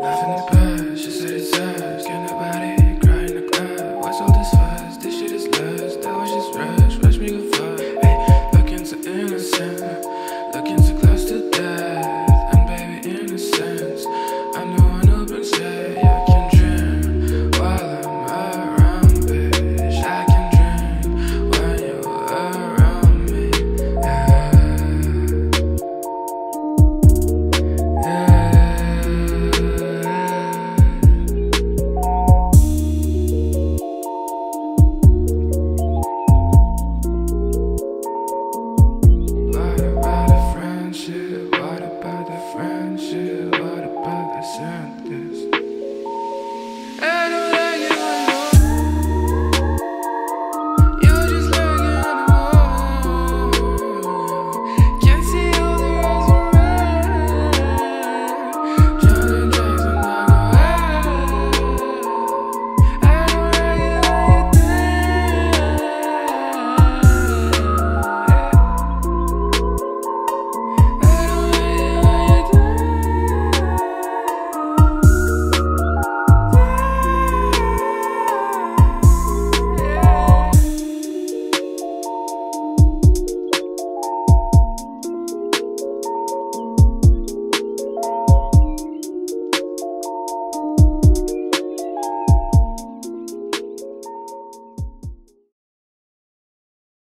Nothing is bad, she said it's sad.